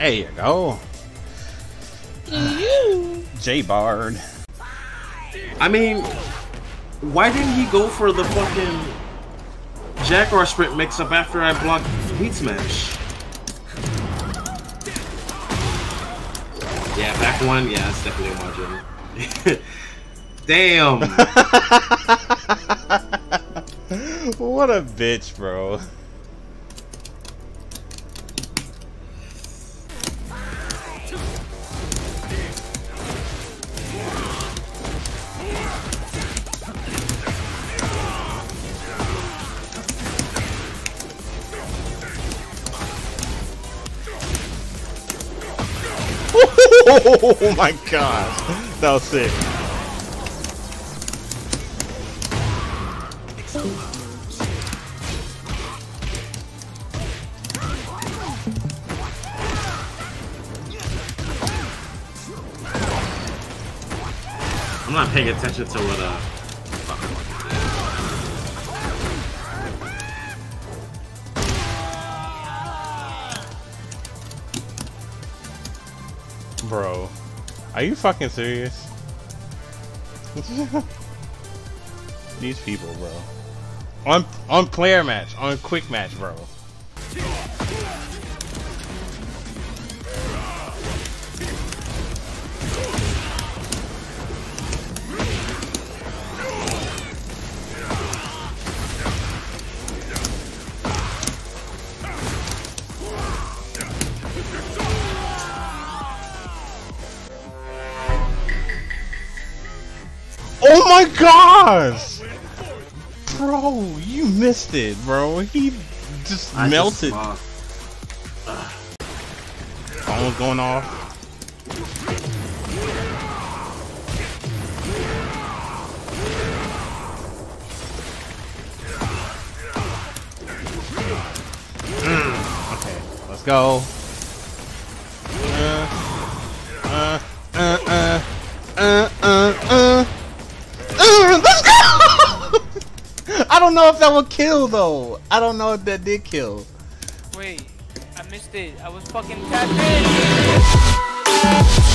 There you go. J Bard. I mean, why didn't he go for the fucking Jaguar sprint mix up after I blocked Heat Smash? Yeah, back one. Yeah, it's definitely a margin. Damn. what a bitch, bro. Oh my god! that was sick. I'm not paying attention to what uh. Bro, are you fucking serious? These people, bro. On on player match, on quick match, bro. Oh my gosh! Bro, you missed it, bro. He just I melted. Just, Phone's going off. Mm, okay, let's go. I don't know if that would kill though. I don't know if that did kill. Wait, I missed it. I was fucking tapped in.